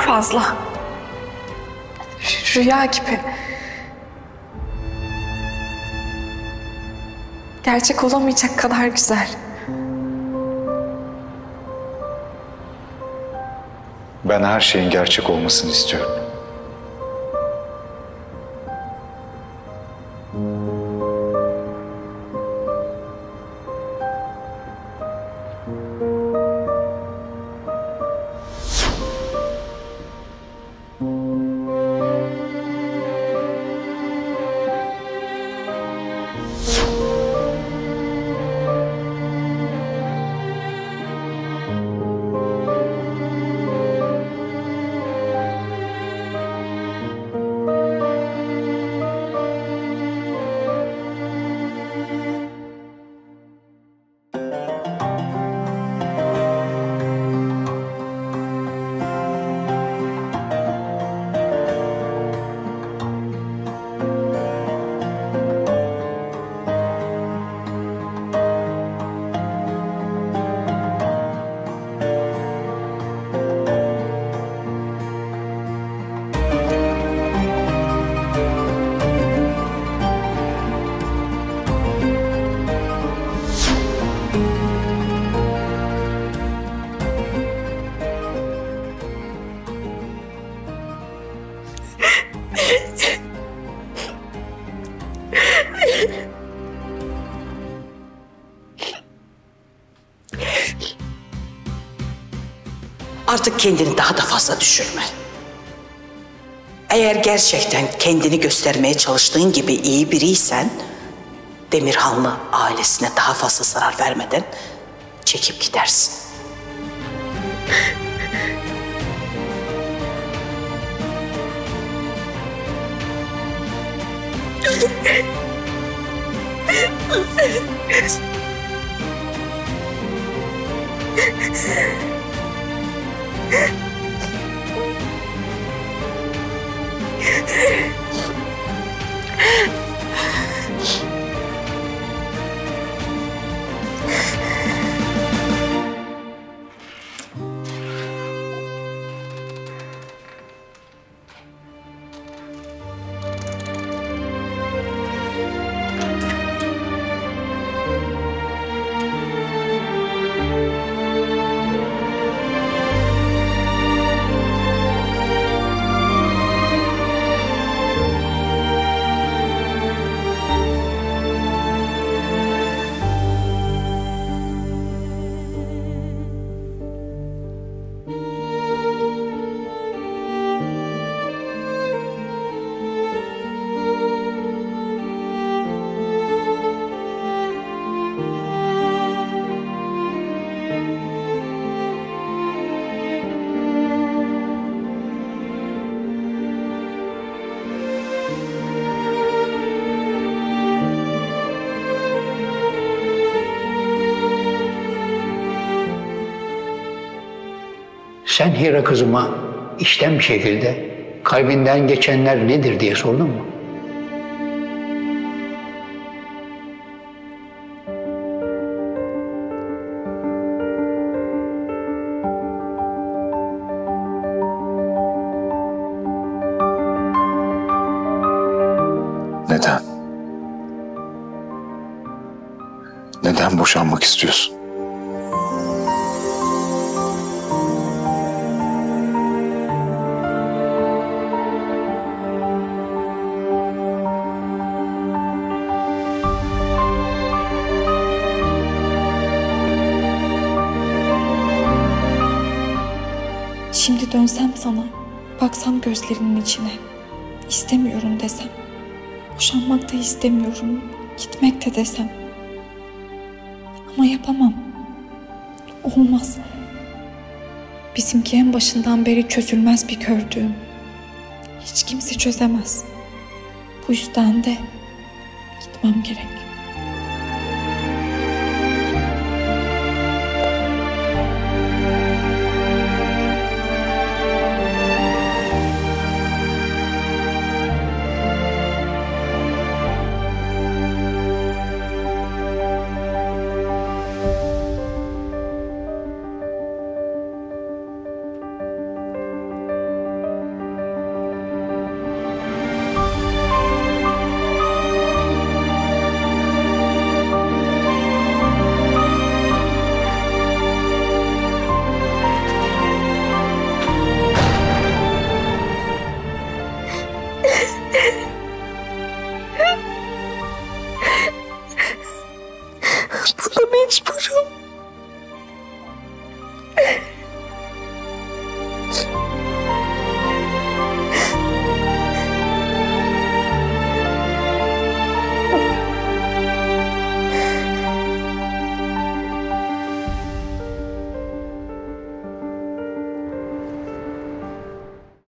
fazla. Rü- Rüya gibi. Gerçek olamayacak kadar güzel. Ben her şeyin gerçek olmasını istiyorum. Artık kendini daha da fazla düşürme. Eğer gerçekten kendini göstermeye çalıştığın gibi iyi biriysen... Demirhanlı ailesine daha fazla zarar vermeden çekip gidersin. Sen Hira kızıma işten bir şekilde kalbinden geçenler nedir diye sordun mu? Neden? Neden boşanmak istiyorsun? Dönsem sana, baksam gözlerinin içine. istemiyorum desem. Boşanmak da istemiyorum, gitmek de desem. Ama yapamam. Olmaz. Bizimki en başından beri çözülmez bir kördüğüm. Hiç kimse çözemez. Bu yüzden de gitmem gerek. hospital.